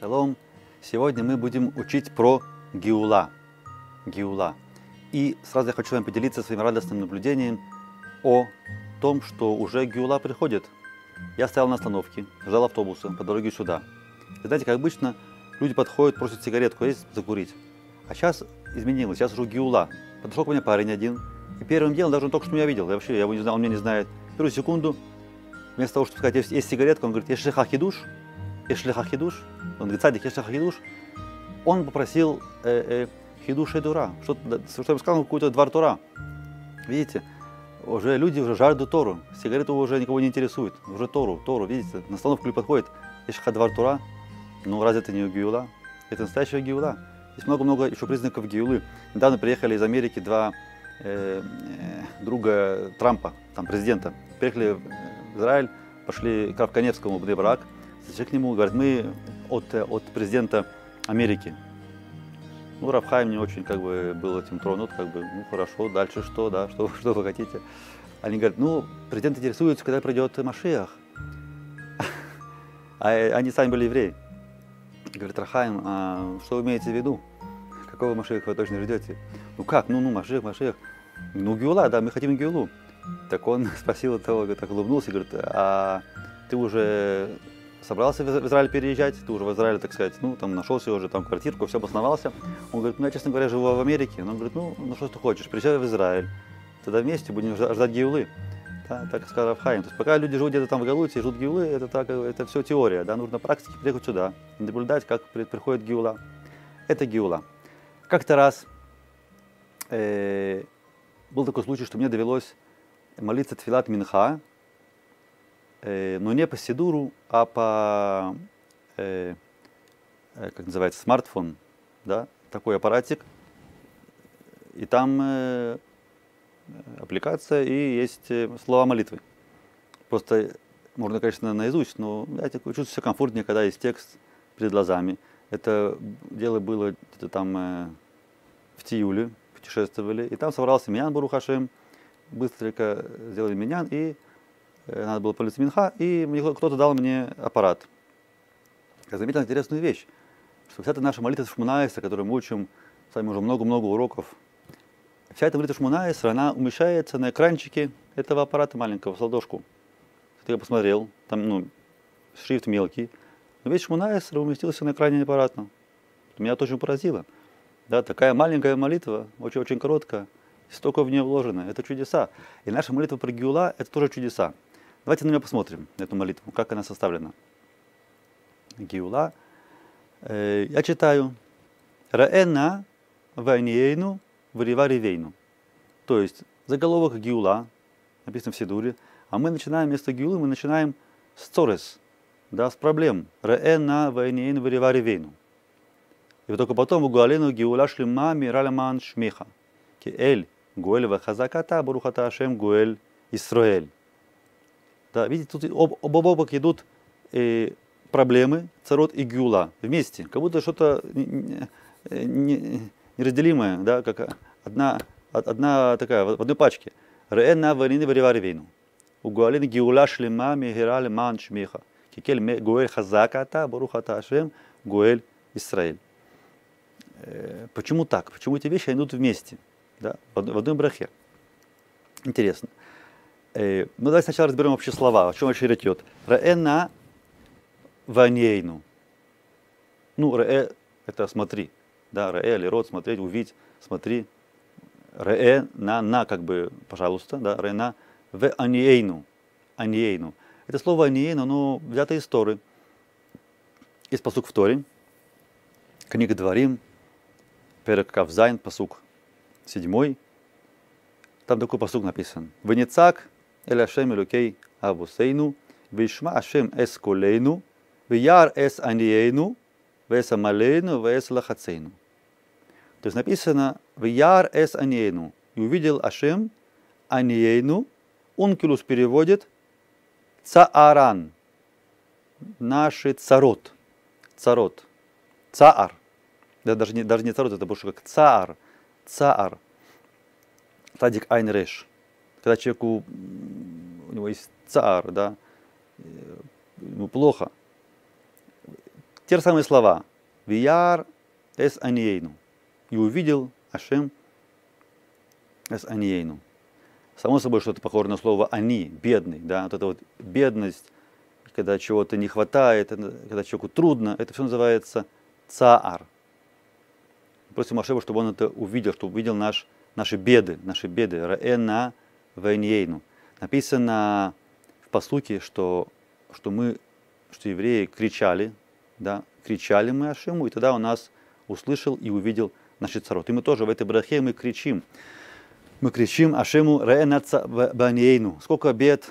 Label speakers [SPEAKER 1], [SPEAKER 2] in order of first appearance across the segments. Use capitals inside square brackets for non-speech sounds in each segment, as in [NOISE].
[SPEAKER 1] Шалом. Сегодня мы будем учить про Гиула. Гиула. И сразу я хочу с вами поделиться своим радостным наблюдением о том, что уже Гиула приходит. Я стоял на остановке, ждал автобуса по дороге сюда. И знаете, как обычно, люди подходят, просят сигаретку есть, закурить. А сейчас изменилось, сейчас уже Гиула. Подошел ко мне парень один, и первым делом, даже он только что меня видел, я вообще я его не знал, он меня не знает. Первую секунду, вместо того, чтобы сказать, есть, есть сигаретка, он говорит, есть шихахидуш, есть шлихахидуш, он говорит, садик, есть шихахидуш. Он попросил э, э, хидуш и дура, что-то, что сказал, какую-то двор Тура. Видите, уже люди уже жаждут Тору, сигарету уже никого не интересует, уже Тору, Тору, видите, на остановку люди подходит, есть двор Тура, ну разве это не Гиула? Это настоящая Гиула. Есть много-много еще признаков Гиулы. Недавно приехали из Америки два э, э, друга Трампа, там президента. Приехали в Израиль, пошли к Равканевскому в Дебрак, зашли к нему, говорят, мы от, от президента Америки. Ну, Рафхайм не очень как бы был этим тронут, как бы, ну хорошо, дальше что, да, что, [LAUGHS] что вы хотите. Они говорят, ну, президент интересуется, когда придет Машиах. А они сами были евреи. Говорит, Рахаим, а что вы имеете в виду? Какого Машеха вы точно ждете? Ну как, ну, ну, Машех, Машех. Ну, Геула, да, мы хотим Геулу. Так он [LAUGHS] спросил того, так улыбнулся, говорит, а ты уже собрался в Израиль переезжать, ты уже в Израиле, так сказать, ну, там нашел себе уже там квартирку, все обосновался. Он говорит, ну, я, честно говоря, живу в Америке. Он говорит, ну, ну, что ты хочешь, приезжай в Израиль, тогда вместе будем ждать Геулы. Да, так сказал Рафхайм. То есть пока люди живут где-то там в Галуте, ждут Гиулы, это, так, это все теория. Да? Нужно практике приехать сюда, наблюдать, как приходит Гиула. Это Гиула. Как-то раз э, был такой случай, что мне довелось молиться Тфилат Минха, э, но не по Сидуру, а по, э, э, как называется, смартфон, да, такой аппаратик. И там э, аппликация и есть э, слова молитвы. Просто можно, конечно, наизусть, но я чувствую себя комфортнее, когда есть текст перед глазами. Это дело было где-то там э, в Тиюле, путешествовали, и там собрался Минян Барухашем, быстренько сделали Минян, и надо было политься Минха, и кто-то дал мне аппарат. Я заметил интересную вещь, что вся эта наша молитва Шмунайса, которую мы учим с вами уже много-много уроков, Вся эта молитва Шмунайс, она умещается на экранчике этого аппарата маленького, с ладошку. Ты посмотрел, там ну, шрифт мелкий, но весь Шмунайс уместился на экране аппарата. Меня это очень поразило. Да, такая маленькая молитва, очень-очень короткая, столько в нее вложено. Это чудеса. И наша молитва про Гиула – это тоже чудеса. Давайте на нее посмотрим, эту молитву, как она составлена. Гиула. Э, я читаю. Раэна вайниейну Варива Ревейну. То есть заголовок Гиула, написано в Сидуре, а мы начинаем вместо Гиулы, мы начинаем с Цорес, да, с проблем. Реэна вайниен варива ревейну. И только потом у Гуалину Гиула шлема мираламан шмеха. Эль Гуэль вахазаката барухата ашем Гуэль Исраэль. Да, видите, тут об, об обок идут э, проблемы, царот и гюла вместе, как будто что-то не, не, неразделимая, да, как одна, одна такая, в одной пачке. Реэна варины вариваривейну. Угуалин гиула шлема мегера леман шмиха. Кикель гуэль хазаката барухата ашем гуэль Исраэль. Э, почему так? Почему эти вещи идут вместе? Да, в одной брахе. Интересно. Э, ну, давайте сначала разберем вообще слова, о чем вообще речь идет. Раэна ванейну. Ну, раэ – это смотри. Да, ре или рот, смотреть, увидеть, смотри. Ре на, на, как бы, пожалуйста, да, ре на, в аниейну, аниейну. Это слово аниейну, оно взято из Торы. Есть посук в Торе, книга Дворим, Перек Кавзайн, посук седьмой. Там такой посук написан. Венецак, эль Ашем Элюкей Авусейну, Вишма Ашем Эс Колейну, Вияр Эс Аниейну, Веса Малейну, Вес Лахацейну. То есть написано «Вияр эс аниейну» и увидел Ашем аниейну, Ункилус переводит цааран, наши царот, царот, цаар. Да, даже, не, даже не царот, это больше как цаар, цаар. Айн реш. Когда человеку, у него есть цаар, да, ему плохо, те же самые слова. Вияр эс аниейну. И увидел Ашем эс аниейну. Само собой, что это похоже на слово «они», «бедный». Да? Вот эта вот бедность, когда чего-то не хватает, когда человеку трудно, это все называется цаар. Просим Ашева, чтобы он это увидел, чтобы увидел наш, наши беды, наши беды. Раэна вайнейну. Написано в послуке, что, что мы, что евреи кричали, да, кричали мы Ашему, и тогда он нас услышал и увидел наши царот. И мы тоже в этой брахе мы кричим мы кричим Ашему Реэнаца Банейну. Сколько бед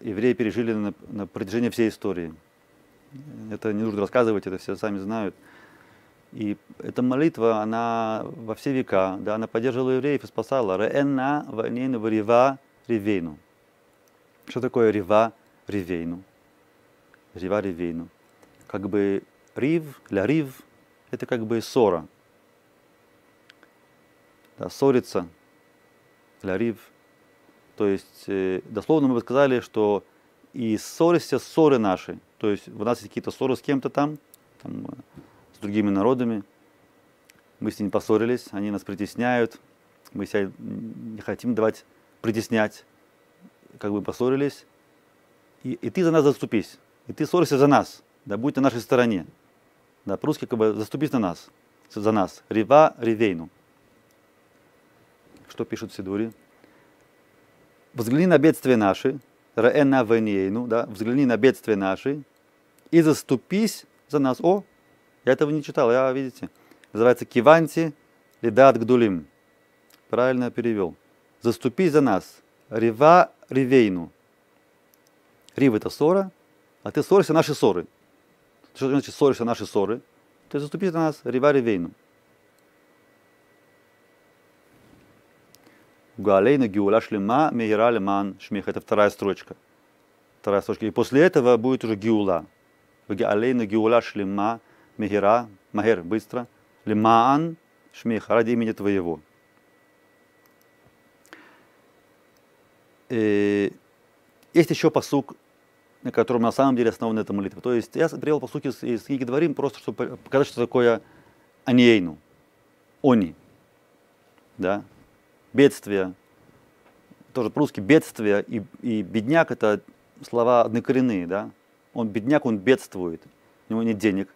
[SPEAKER 1] евреи пережили на, на протяжении всей истории. Это не нужно рассказывать, это все сами знают. И эта молитва, она во все века, да, она поддерживала евреев и спасала. Реэна Ванейну Рива Ривейну. Что такое Рива Ривейну? Рива Ривейну. Как бы рив, для рив, это как бы ссора да, ссориться, лярив. То есть, э, дословно мы бы сказали, что и ссоришься ссоры наши. То есть, у нас есть какие-то ссоры с кем-то там, там, другими народами. Мы с ними поссорились, они нас притесняют, мы себя не хотим давать притеснять, как бы поссорились. И, и ты за нас заступись, и ты ссоришься за нас, да, будь на нашей стороне. Да, по-русски как бы заступись на нас, за нас. Рива ривейну что пишут в Сидуре. Взгляни на бедствия наши, раэна венейну, да, взгляни на бедствия наши и заступись за нас. О, я этого не читал, я, видите, называется киванти лидат гдулим. Правильно перевел. Заступись за нас. Рива ривейну. Рив это ссора, а ты ссоришься наши ссоры. Что значит ссоришься наши ссоры? Ты заступись за нас. Рива ривейну. Галейна Геула Шлема Мегера Леман Шмех. Это вторая строчка. Вторая строчка. И после этого будет уже Геула. Галейна Геула Шлема Мегера. Магер, быстро. Лемаан Шмех. Ради имени твоего. И есть еще посук, на котором на самом деле основана эта молитва. То есть я привел посуки из, из книги Дворим, просто чтобы показать, что такое аниейну, они. Да? бедствие, тоже по-русски бедствие и, и бедняк это слова однокоренные, да. Он бедняк, он бедствует, у него нет денег.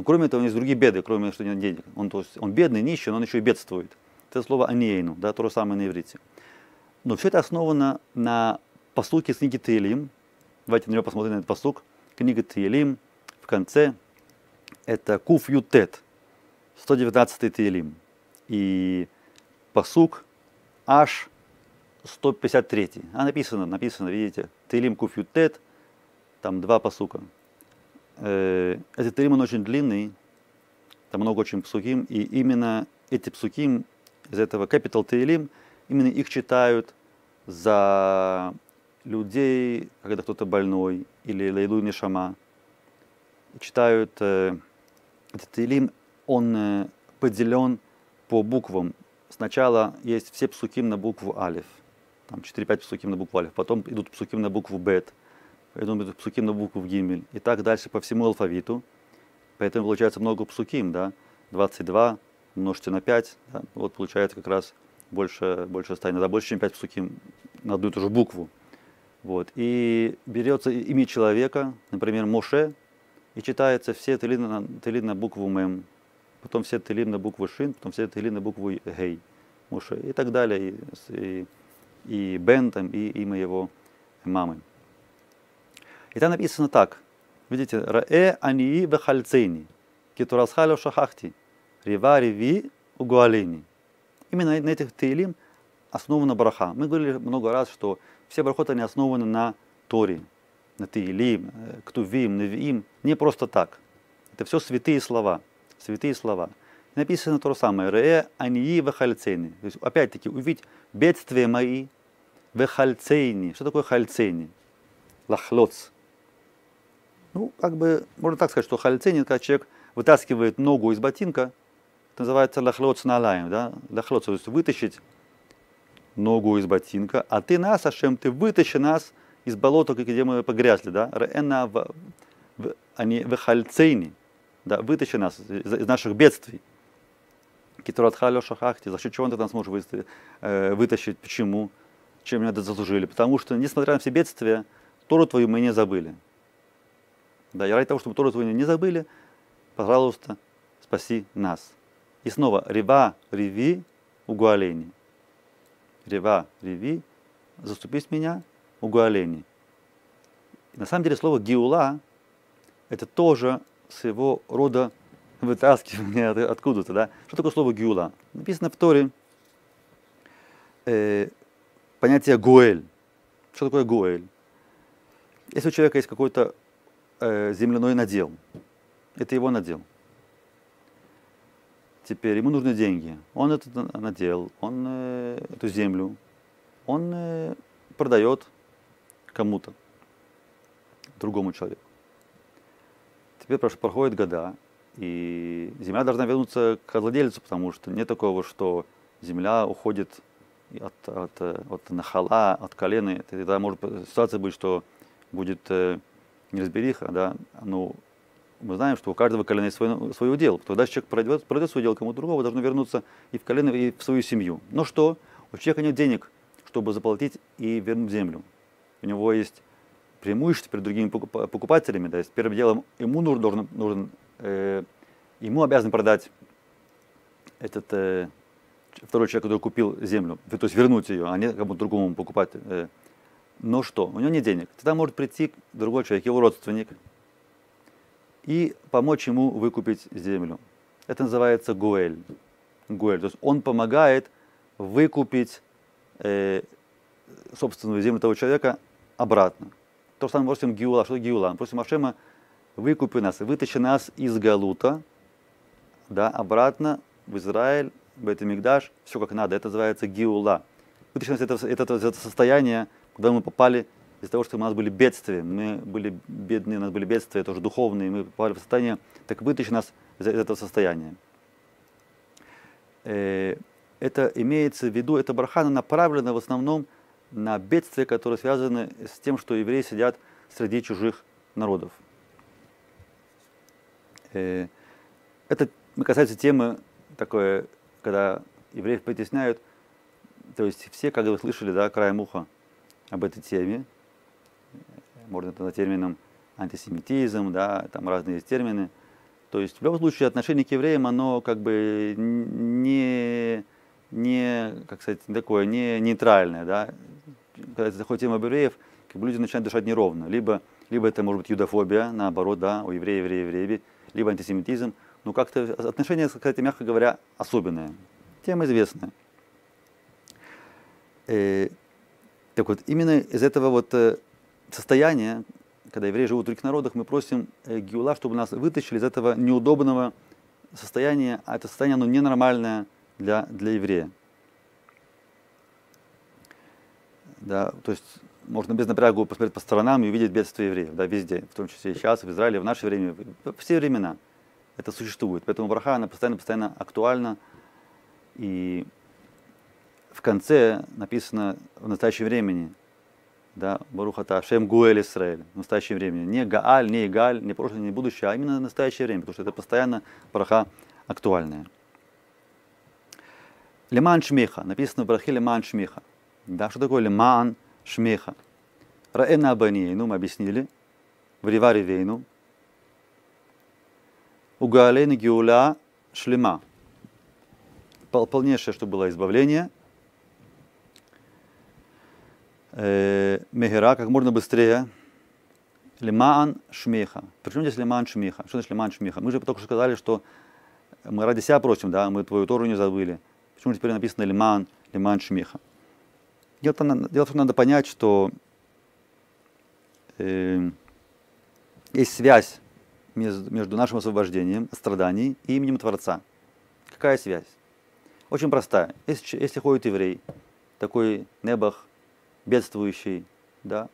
[SPEAKER 1] Но кроме этого, у него есть другие беды, кроме того, что нет денег. Он, то есть, он бедный, нищий, но он еще и бедствует. Это слово анейну, да, то же самое на иврите. Но все это основано на посуке с книги Таилим. Давайте на него посмотрим на этот посук. Книга Таилим в конце это Куф Ютет, 119 Таилим. И посук аж 153. А написано, написано, видите, Тейлим Куфютет, там два посука. Э, этот он очень длинный, там много очень псуким, и именно эти псуким из этого Capital Тейлим, именно их читают за людей, когда кто-то больной, или Лейлу Нишама. Читают э, этот Тейлим, он э, поделен по буквам сначала есть все псуким на букву алиф, там 4-5 псуким на букву алиф, потом идут псуким на букву бет, потом идут псуким на букву гимель, и так дальше по всему алфавиту. Поэтому получается много псуким, да, 22 умножьте на 5, да, вот получается как раз больше, больше ста, иногда больше, чем 5 псуким на одну и ту же букву. Вот. И берется имя человека, например, Моше, и читается все тылин на, тылин на букву Мем, потом все тылим на букву Шин, потом все тылим на букву Гей, Муше и так далее, и, и Бен там, и имя его мамы. И там написано так, видите, Раэ ании вехальцейни, китурасхалю шахахти, рива реви угуалени. Именно на этих тылим основана браха. Мы говорили много раз, что все брахоты они основаны на Торе, на Тиилим, э, Ктувим, Невиим, не просто так. Это все святые слова – святые слова. Написано то же самое. Ре ании вехальцейни. То есть, опять-таки, увидеть бедствия мои вехальцейни. Что такое хальцейни? Лахлоц. Ну, как бы, можно так сказать, что хальцейни, когда человек вытаскивает ногу из ботинка, это называется лахлоц налаем, да? Лахлоц, то есть вытащить ногу из ботинка, а ты нас, Ашем, ты вытащи нас из болота, где мы погрязли, да? Рэна они выхальцейни, да, вытащи нас из, из наших бедствий. Китуратхалю шахахти, за счет чего ты нас можешь э, вытащить, почему, чем это заслужили. Потому что, несмотря на все бедствия, Тору твою мы не забыли. Да, и ради того, чтобы Тору твою не забыли, пожалуйста, спаси нас. И снова, рева, реви, угуалени. Рева, реви, заступись меня, угуалени. На самом деле слово гиула это тоже своего рода вытаскивание откуда-то, да? Что такое слово гиула? Написано в Торе э, понятие гуэль. Что такое гуэль? Если у человека есть какой-то э, земляной надел, это его надел. Теперь ему нужны деньги. Он этот надел, он э, эту землю, он э, продает кому-то другому человеку. Теперь проходят года, и земля должна вернуться к владельцу, потому что нет такого, что земля уходит от, от, от нахала, от колена. Тогда может ситуация быть, что будет неразбериха, да, ну, мы знаем, что у каждого колена есть свой, свой удел. Тогда человек пройдет, пройдет свой удел кому-то другому, должно вернуться и в колено, и в свою семью. Но что? У человека нет денег, чтобы заплатить и вернуть землю. У него есть преимущество перед другими покупателями. То есть первым делом ему нужен, должен, нужен э, ему обязан продать этот э, второй человек, который купил землю, то есть вернуть ее, а не кому-то другому покупать. Э. Но что? У него нет денег. Тогда может прийти другой человек, его родственник, и помочь ему выкупить землю. Это называется гуэль. гуэль. То есть он помогает выкупить э, собственную землю того человека обратно. То же самое просим Гиула. Что Гиула? Мы просим Ашема, выкупи нас, вытащи нас из Галута, да, обратно в Израиль, в этот Мигдаш, все как надо. Это называется Гиула. Вытащи нас из этого, этого, этого состояния, куда мы попали из-за того, что у нас были бедствия, мы были бедные, у нас были бедствия тоже духовные, мы попали в состояние, так вытащи нас из этого состояния. Э, это имеется в виду, это бархана направлена в основном на бедствия, которые связаны с тем, что евреи сидят среди чужих народов. Э, это касается темы такой, когда евреев притесняют, то есть все, как вы слышали, да, краем уха об этой теме, можно это термином антисемитизм, да, там разные термины. То есть в любом случае отношение к евреям, оно как бы не, не как сказать, такое, не нейтральное, да когда заходит тема евреев, как бы люди начинают дышать неровно. Либо, либо это может быть юдофобия, наоборот, да, у евреев, евреев, евреев, либо антисемитизм. Ну, как-то отношение, кстати, мягко говоря, особенное. Тема известная. Так вот, именно из этого вот э, состояния, когда евреи живут в других народах, мы просим э, Гиула, чтобы нас вытащили из этого неудобного состояния, а это состояние, оно ненормальное для, для еврея. Да, то есть можно без напрягу посмотреть по сторонам и увидеть бедствие евреев, да, везде, в том числе сейчас, в Израиле, в наше время, все времена это существует. Поэтому браха, она постоянно-постоянно актуальна. И в конце написано в настоящем времени, да, Барухата Ашем Гуэль Исраэль, в настоящем времени. Не Гааль, не Игаль, не прошлое, не будущее, а именно настоящее время, потому что это постоянно браха актуальная. Лиман Шмиха, написано в брахе Лиман Шмиха. Да, что такое лиман шмеха? Раэна абанейну, мы объяснили, в риваре вейну. Угалейн геуля шлема. Полнейшее, что было избавление. Э, Мегера, как можно быстрее. Лиман шмеха. Почему здесь лиман шмеха? Что значит лиман шмеха? Мы же только что сказали, что мы ради себя просим, да, мы твою Тору не забыли. Почему теперь написано лиман, лиман шмеха? Дело, дело в том, надо понять, что э, есть связь между нашим освобождением, страданий и именем Творца. Какая связь? Очень простая. Если, если ходит еврей, такой небах, бедствующий, да,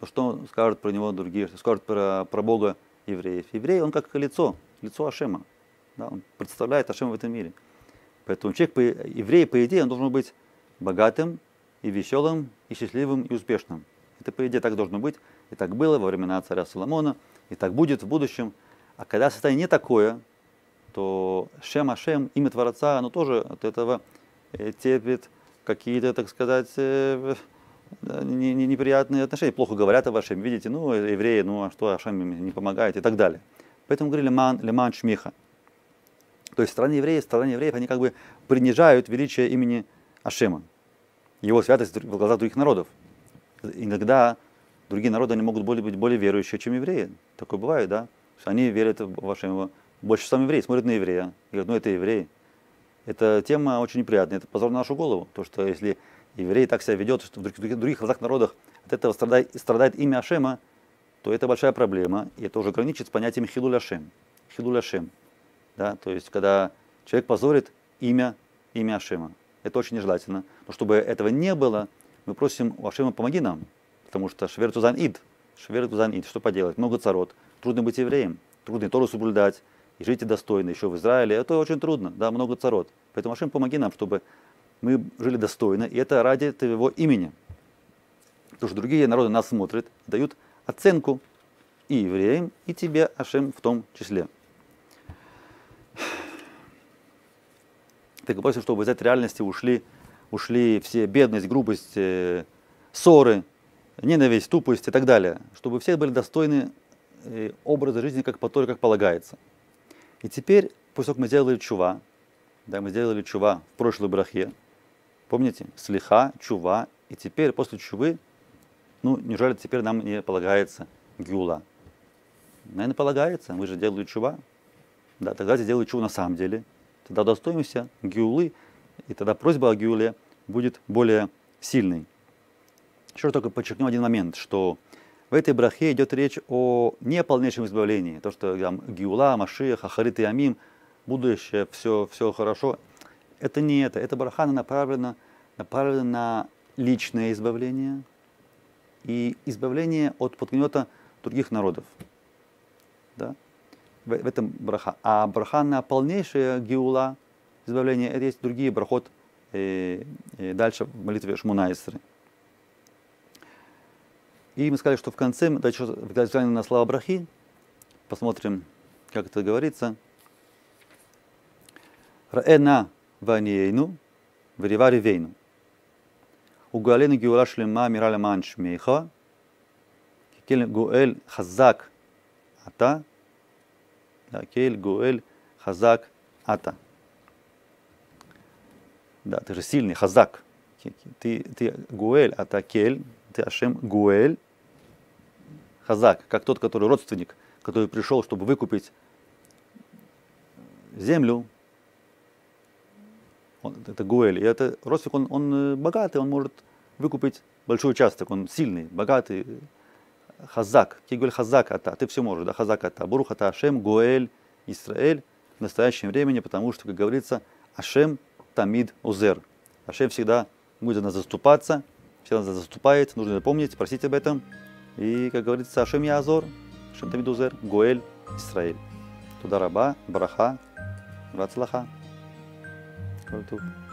[SPEAKER 1] то что он скажет про него другие, что скажет про, про Бога евреев? Еврей, он как лицо, лицо Ашема. Да, он представляет Ашема в этом мире. Поэтому человек, еврей, по идее, он должен быть богатым, и веселым, и счастливым, и успешным. Это, по идее, так должно быть. И так было во времена царя Соломона, и так будет в будущем. А когда состояние не такое, то Шем Ашем, имя Творца, оно тоже от этого э, терпит какие-то, так сказать, э, неприятные отношения. Плохо говорят о вашем, видите, ну, евреи, ну, а что Ашем им не помогает и так далее. Поэтому говорили леман, леман шмиха. То есть в стране евреев, в стране евреев, они как бы принижают величие имени Ашема, его святость в глазах других народов. Иногда другие народы они могут более, быть более верующие, чем евреи. Такое бывает, да? Они верят в Ашема. Больше сам еврей смотрит на еврея и говорит, ну это еврей. Эта тема очень неприятная, это позор на нашу голову. То, что если еврей так себя ведет, что в других, глазах народах от этого страдает, страдает имя Ашема, то это большая проблема, и это уже граничит с понятием хилуль Ашем. Хилуль Ашем. Да? То есть, когда человек позорит имя, имя Ашема. Это очень нежелательно. Но чтобы этого не было, мы просим у Ашема помоги нам. Потому что Швер Тузан Ид. Швер Тузан Ид. Что поделать? Много царот. Трудно быть евреем. Трудно Тору соблюдать. И жить достойно. Еще в Израиле. Это очень трудно. Да, много царот. Поэтому Ашем помоги нам, чтобы мы жили достойно. И это ради твоего имени. Потому что другие народы нас смотрят, дают оценку и евреям, и тебе, Ашем, в том числе. Так просим, чтобы из этой реальности ушли, ушли все бедность, грубость, э, ссоры, ненависть, тупость и так далее. Чтобы все были достойны э, образа жизни, как по Торе, как полагается. И теперь, после того, как мы сделали чува, да, мы сделали чува в прошлой брахе, помните, слиха, чува, и теперь после чувы, ну, неужели теперь нам не полагается гюла? Наверное, полагается, мы же делали чува. Да, тогда сделали чуву на самом деле – тогда удостоимся гиулы, и тогда просьба о гиуле будет более сильной. Еще только подчеркну один момент, что в этой брахе идет речь о не полнейшем избавлении. То, что там гиула, машиях, ахарит и амим, будущее, все, все хорошо. Это не это. Эта браха направлена, направлена на личное избавление и избавление от подгнета других народов. Да? в, в этом браха. А браха на полнейшее гиула, избавление, это есть другие брахот э, э, дальше в молитве Шмуна Исры. И мы сказали, что в конце, давайте взглянем на слова брахи, посмотрим, как это говорится. Раэна варива ревейну. Угалена гиула шлема мираля манш мейха, кикель гуэль хазак ата, да, Кель, Гуэль, Хазак, Ата. Да, ты же сильный, Хазак. Ты, ты Гуэль, Ата Кель, ты Ашем Гуэль, Хазак, как тот, который родственник, который пришел, чтобы выкупить землю. Он, это Гуэль. И это родственник, он, он э, богатый, он может выкупить большой участок, он сильный, богатый, Хазак, Кигуль Хазак Ата, ты все можешь, да, Хазак Ата, Бурух Ата Ашем, Гуэль, Исраэль в настоящем времени, потому что, как говорится, Ашем Тамид Узер. Ашем всегда будет нас заступаться, всегда нас заступает, нужно помнить, просить об этом. И, как говорится, Ашем Язор, Ашем Тамид Узер, Гуэль, Исраэль. Туда раба, браха, quando